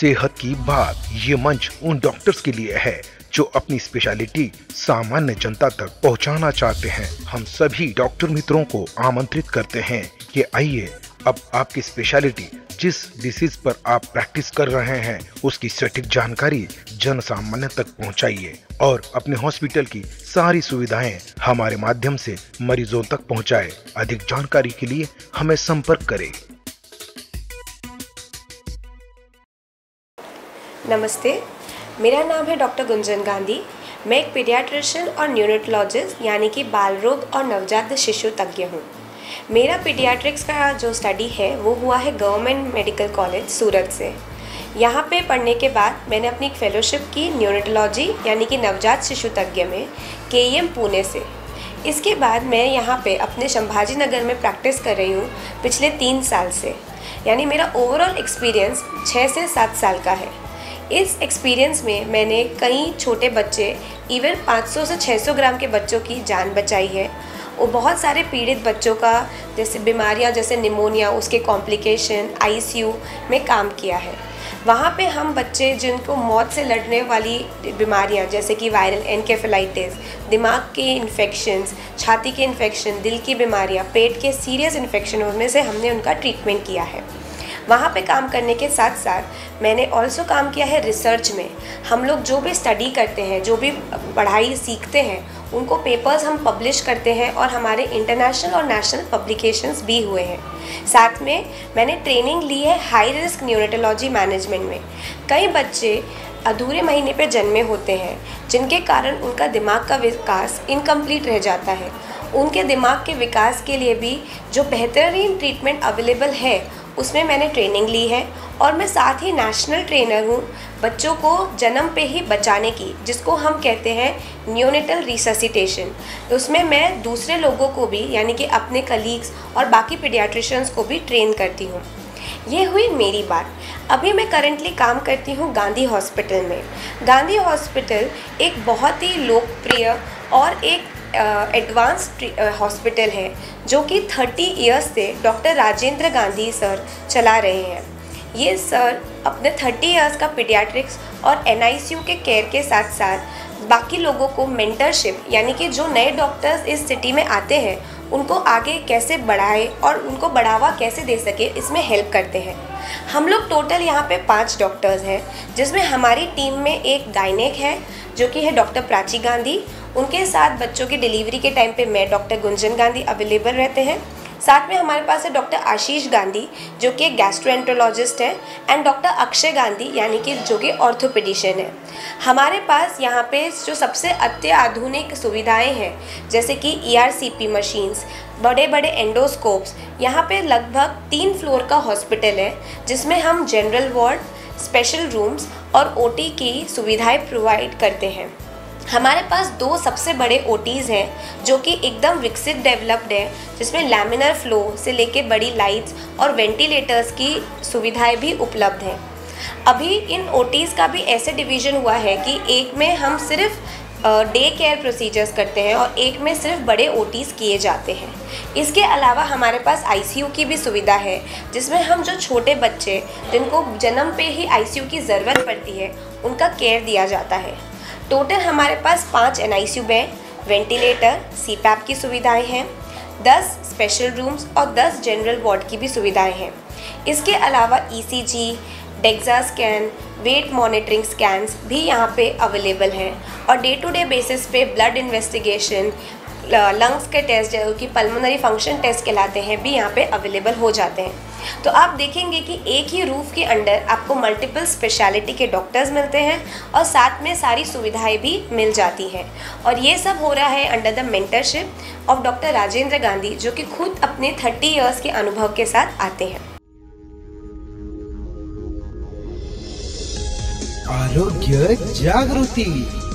सेहत की बात, ये मंच उन डॉक्टर्स के लिए है, जो अपनी स्पेशलिटी सामान्य जनता तक पहुंचाना चाहते हैं। हम सभी डॉक्टर मित्रों को आमंत्रित करते हैं कि आइए, अब आपकी स्पेशलिटी जिस डिसीज पर आप प्रैक्टिस कर रहे हैं, उसकी सटीक जानकारी जन सामान्य तक पहुंचाइए और अपने हॉस्पिटल की सारी सुविधाएँ हमारे माध्यम से मरीजों तक पहुँचाए। अधिक जानकारी के लिए हमें संपर्क करें। नमस्ते। मेरा नाम है डॉक्टर गुंजन गांधी। मैं एक पीडियाट्रिशियन और न्यूरोटोलॉजिस्ट, यानी कि बाल रोग और नवजात शिशु तज्ञ हूँ। मेरा पीडियाट्रिक्स का जो स्टडी है, वो हुआ है गवर्नमेंट मेडिकल कॉलेज सूरत से। यहाँ पे पढ़ने के बाद मैंने अपनी फेलोशिप की न्यूरोटोलॉजी, यानी कि नवजात शिशु तज्ञ में के पुणे से। इसके बाद मैं यहाँ पे अपने संभाजी नगर में प्रैक्टिस कर रही हूँ पिछले तीन साल से। यानी मेरा ओवरऑल एक्सपीरियंस छः से सात साल का है। इस एक्सपीरियंस में मैंने कई छोटे बच्चे इवन 500 से 600 ग्राम के बच्चों की जान बचाई है। वो बहुत सारे पीड़ित बच्चों का, जैसे बीमारियाँ, जैसे निमोनिया उसके कॉम्प्लिकेशन आईसीयू में काम किया है। वहाँ पे हम बच्चे जिनको मौत से लड़ने वाली बीमारियाँ, जैसे कि वायरल एनकेफेलाइटिस दिमाग के इन्फेक्शंस छाती के इन्फेक्शन दिल की बीमारियाँ, पेट के सीरियस इन्फेक्शन में से हमने उनका ट्रीटमेंट किया है। वहाँ पे काम करने के साथ साथ मैंने ऑल्सो काम किया है रिसर्च में। हम लोग जो भी स्टडी करते हैं, जो भी पढ़ाई सीखते हैं, उनको पेपर्स हम पब्लिश करते हैं और हमारे इंटरनेशनल और नेशनल पब्लिकेशंस भी हुए हैं। साथ में मैंने ट्रेनिंग ली है हाई रिस्क न्यूरोटोलॉजी मैनेजमेंट में। कई बच्चे अधूरे महीने पे जन्मे होते हैं, जिनके कारण उनका दिमाग का विकास इनकम्प्लीट रह जाता है। उनके दिमाग के विकास के लिए भी जो बेहतरीन ट्रीटमेंट अवेलेबल है उसमें मैंने ट्रेनिंग ली है और मैं साथ ही नेशनल ट्रेनर हूँ बच्चों को जन्म पे ही बचाने की, जिसको हम कहते हैं न्यूनेटल रिससिटेशन उसमें मैं दूसरे लोगों को भी, यानी कि अपने कलीग्स और बाकी पीडियाट्रिशंस को भी ट्रेन करती हूँ। ये हुई मेरी बात। अभी मैं करंटली काम करती हूँ गांधी हॉस्पिटल में। गांधी हॉस्पिटल एक बहुत ही लोकप्रिय और एक एडवांस हॉस्पिटल है, जो कि 30 इयर्स से डॉक्टर राजेंद्र गांधी सर चला रहे हैं। ये सर अपने 30 इयर्स का पीडियाट्रिक्स और एनआईसीयू के केयर के साथ साथ बाकी लोगों को मेंटरशिप यानी कि जो नए डॉक्टर्स इस सिटी में आते हैं, उनको आगे कैसे बढ़ाए और उनको बढ़ावा कैसे दे सके, इसमें हेल्प करते हैं। हम लोग टोटल यहाँ पे पाँच डॉक्टर्स हैं, जिसमें हमारी टीम में एक गायनेक है, जो कि है डॉक्टर प्राची गांधी उनके साथ बच्चों की डिलीवरी के टाइम पे मैं डॉक्टर गुंजन गांधी अवेलेबल रहते हैं। साथ में हमारे पास है डॉक्टर आशीष गांधी, जो कि गैस्ट्रोएंट्रोलॉजिस्ट है एंड डॉक्टर अक्षय गांधी, यानी कि जो कि ऑर्थोपेडिशियन है। हमारे पास यहाँ पे जो सबसे अत्याधुनिक सुविधाएँ हैं, जैसे कि E R C P machines बड़े बड़े एंडोस्कोप्स यहाँ पे लगभग तीन फ्लोर का हॉस्पिटल है, जिसमें हम जनरल वार्ड स्पेशल रूम्स और ओटी की सुविधाएँ प्रोवाइड करते हैं। हमारे पास दो सबसे बड़े ओ हैं, जो कि एकदम विकसित डेवलप्ड है, जिसमें लैमिनर फ्लो से लेके बड़ी लाइट्स और वेंटिलेटर्स की सुविधाएँ भी उपलब्ध हैं। अभी इन ओ का भी ऐसे डिवीज़न हुआ है कि एक में हम सिर्फ़ डे केयर प्रोसीजर्स करते हैं और एक में सिर्फ़ बड़े ओ किए जाते हैं। इसके अलावा हमारे पास आईसीयू की भी सुविधा है, जिसमें हम जो छोटे बच्चे, जिनको जन्म पे ही आईसीयू की ज़रूरत पड़ती है, उनका केयर दिया जाता है। टोटल हमारे पास पाँच एन बेड वेंटिलेटर सी की सुविधाएँ हैं, दस स्पेशल रूम्स और दस जनरल वार्ड की भी सुविधाएँ हैं। इसके अलावा E C G DEXA scan weight monitoring scans भी यहाँ पे अवेलेबल हैं और डे टू डे बेसिस पे ब्लड इन्वेस्टिगेशन लंग्स के टेस्ट जो कि पल्मोनरी फ़ंक्शन टेस्ट कहलाते हैं, भी यहाँ पे अवेलेबल हो जाते हैं। तो आप देखेंगे कि एक ही रूफ के अंडर आपको मल्टीपल स्पेशलिटी के डॉक्टर्स मिलते हैं और साथ में सारी सुविधाएँ भी मिल जाती हैं। और ये सब हो रहा है under the mentorship of doctor Rajendra Gandhi, जो कि खुद अपने थर्टी ईयर्स के अनुभव के साथ आते हैं। आरोग्य जागृति।